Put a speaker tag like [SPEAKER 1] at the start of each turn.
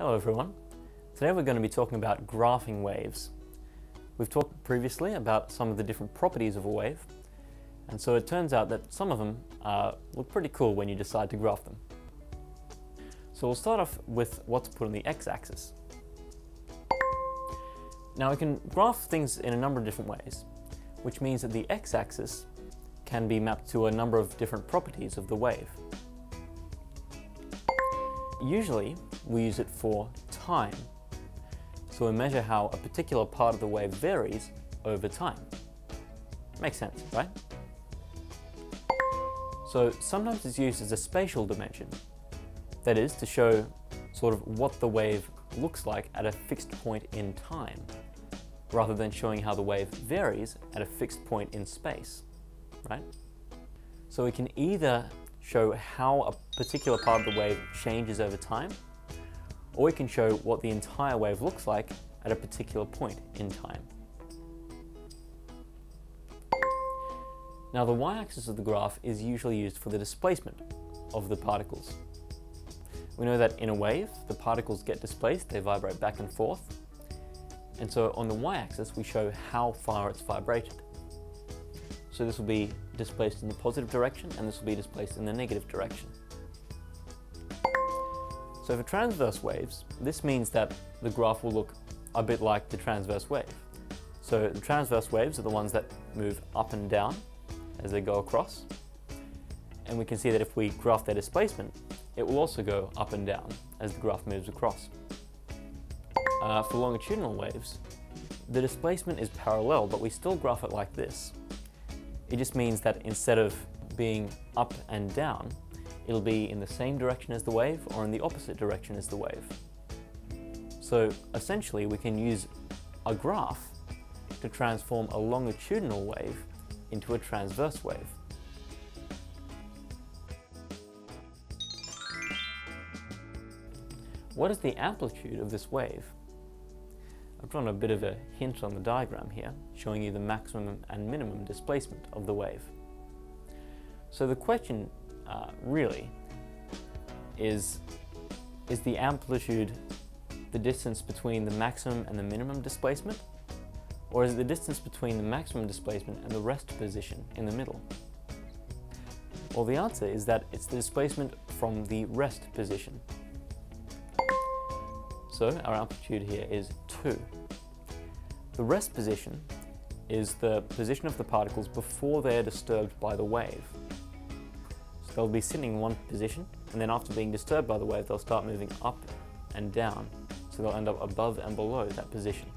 [SPEAKER 1] Hello everyone. Today we're going to be talking about graphing waves. We've talked previously about some of the different properties of a wave, and so it turns out that some of them uh, look pretty cool when you decide to graph them. So we'll start off with what's put on the x-axis. Now we can graph things in a number of different ways, which means that the x-axis can be mapped to a number of different properties of the wave. Usually, we use it for time. So we measure how a particular part of the wave varies over time. Makes sense, right? So sometimes it's used as a spatial dimension. That is, to show sort of what the wave looks like at a fixed point in time, rather than showing how the wave varies at a fixed point in space, right? So we can either show how a particular part of the wave changes over time, or we can show what the entire wave looks like at a particular point in time. Now the y-axis of the graph is usually used for the displacement of the particles. We know that in a wave, the particles get displaced, they vibrate back and forth, and so on the y-axis we show how far it's vibrated. So this will be displaced in the positive direction and this will be displaced in the negative direction. So for transverse waves, this means that the graph will look a bit like the transverse wave. So the transverse waves are the ones that move up and down as they go across. And we can see that if we graph their displacement, it will also go up and down as the graph moves across. Uh, for longitudinal waves, the displacement is parallel, but we still graph it like this. It just means that instead of being up and down, it'll be in the same direction as the wave or in the opposite direction as the wave. So essentially we can use a graph to transform a longitudinal wave into a transverse wave. What is the amplitude of this wave? I've drawn a bit of a hint on the diagram here, showing you the maximum and minimum displacement of the wave. So the question uh, really is, is the amplitude the distance between the maximum and the minimum displacement? Or is it the distance between the maximum displacement and the rest position in the middle? Well, the answer is that it's the displacement from the rest position. So our amplitude here is 2. The rest position is the position of the particles before they're disturbed by the wave. They'll be sitting in one position, and then after being disturbed by the wave, they'll start moving up and down. So they'll end up above and below that position.